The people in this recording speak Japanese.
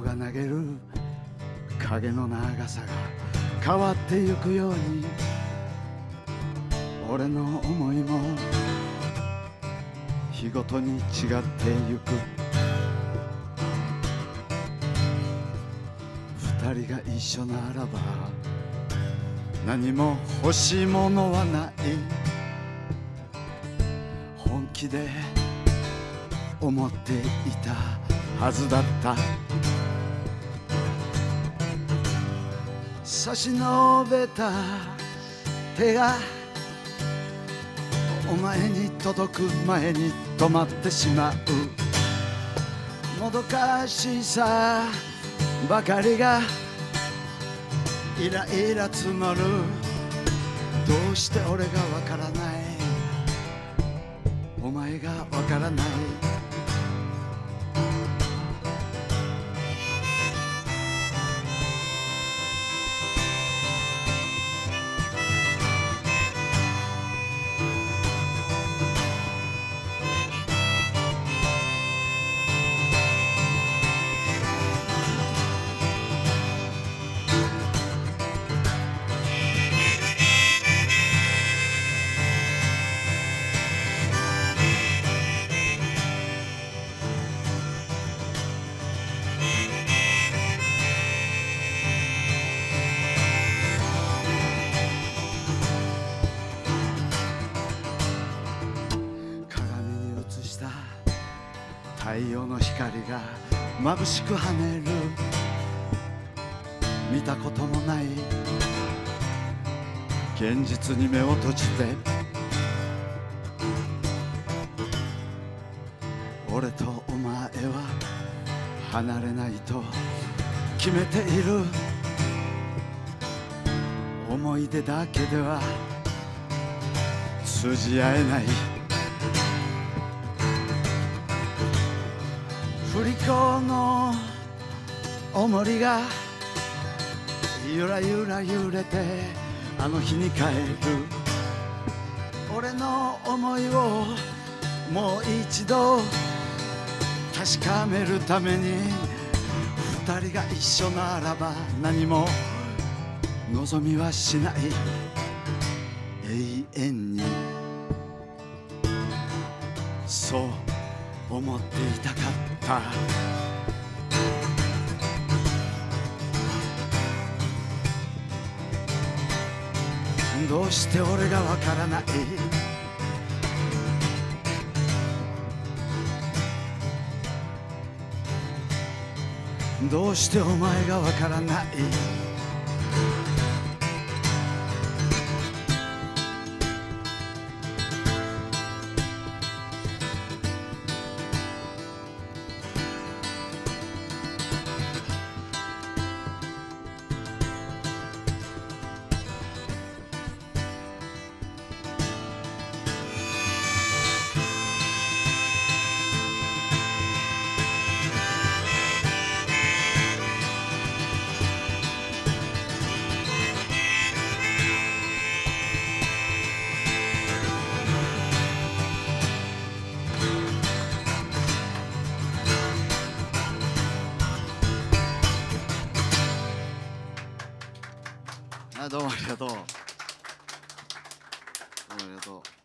が投げる影の長さが変わってゆくように俺の思いも日ごとに違ってゆく。二人が一緒ならば何も欲しいものはない。本気で思っていたはずだった。差し伸べた手がお前に届く前に止まってしまう。もどかしさばかりがイライラ募る。どうして俺がわからない？お前がわからない。太陽の光が眩しく跳ねる。見たこともない。現実に目を閉じて。俺とお前は離れないと決めている。思い出だけでは通じ合えない。振り子の重りがゆらゆら揺れてあの日に帰る。俺の思いをもう一度確かめるために二人が一緒ならば何も望みはしない。永遠に。そう。思っていたかった。どうして俺がわからない？どうしてお前がわからない？どうもありがとう。どうもありがとう。